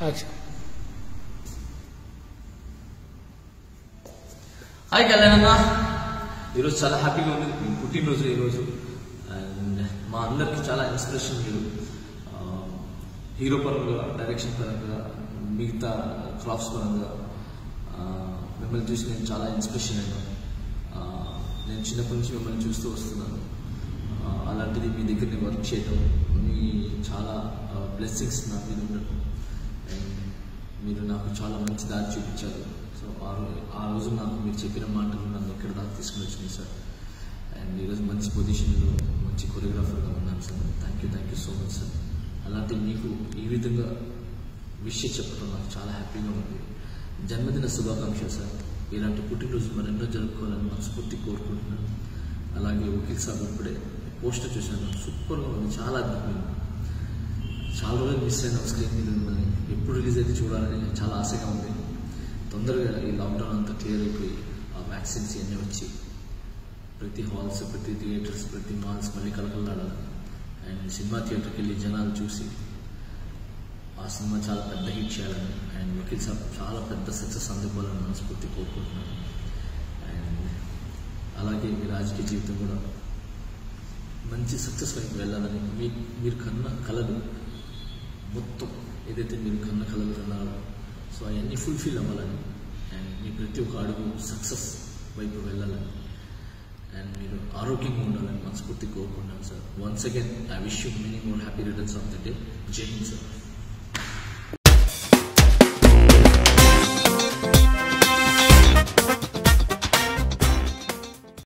Action hi Kalyan అన్న ఈరోజు చాలా హ్యాపీగా ఉంది. మీ పుట్టినరోజు ఈరోజు. అండ్ మా అందరికి చాలా ఇన్స్పిరేషన్ మీరు. హీరో పరంగా డైరెక్షన్ పరంగా మిగతా క్రాఫ్ట్స్ పరంగా మిమ్మల్ని చూసి నేను చాలా ఇన్స్పిరేషన్ అయ్యాను. నేను చిన్నప్పటి నుంచి మిమ్మల్ని చూస్తూ వస్తున్నాను. అలాంటిది మీ దగ్గరనే వర్క్ చేయడం మీ చాలా బ్లెస్సింగ్స్ నా మీద ఉండడం మీరు నాకు చాలా మంచి దారి చూపించారు. సో ఆ రోజు ఆ రోజు నాకు మీరు చెప్పిన మాటలు నన్ను ఇక్కడ దాకా తీసుకుని వచ్చినాయి సార్. అండ్ ఈరోజు మంచి పొజిషన్లో మంచి కొరియోగ్రాఫర్గా ఉన్నాను sir. Thank you thank you so much sir. అలాంటి మీకు ఈ విధంగా విష్ చెప్పడం నాకు చాలా హ్యాపీగా ఉంది. జన్మదిన శుభాకాంక్షలు సార్. ఇలాంటి పుట్టినరోజు మరెన్నో జరుపుకోవాలని మనస్ఫూర్తి కోరుకుంటున్నాను. అలాగే వకీల్ సాబ్ ఇప్పుడే పోస్టర్ చూశాను. సూపర్గా ఉంది చాలా అద్భుతమైంది చాలా రోజులు మిస్ అయిన స్క్రీన్ మీద మిమ్మల్ని ఎప్పుడు రిలీజ్ అయితే చూడాలని చాలా ఆశగా ఉంది. తొందరగా ఈ లాక్డౌన్ అంతా క్లియర్ అయిపోయి ఆ వ్యాక్సిన్స్ ఇవన్నీ వచ్చి ప్రతి హాల్స్ ప్రతి థియేటర్స్ ప్రతి మాల్స్ మళ్ళీ కలకలాడాలి అండ్ సినిమా థియేటర్కి వెళ్ళి జనాలు చూసి ఆ సినిమా చాలా పెద్ద హిట్ చేయాలని అండ్ వకీల్ సాబ్ చాలా పెద్ద సక్సెస్ అందుకోవాలని మనస్ఫూర్తి కోరుకుంటున్నాను. అండ్ అలాగే మీ రాజకీయ జీవితం కూడా మంచి సక్సెస్ వైపు వెళ్ళాలని మీ మీరు కన్న కలదు మొత్తం ఏదైతే మీరు కన్న కళలు కన్నారో సో అవన్నీ ఫుల్ఫిల్ అవ్వాలని అండ్ మీ ప్రతి ఒక్క అడుగు సక్సెస్ వైపు వెళ్ళాలని అండ్ మీరు ఆరోగ్యంగా ఉండాలని మనస్ఫూర్తి కోరుకుంటాను sir once again I wish you many more happy returns of the day Jai Hind sir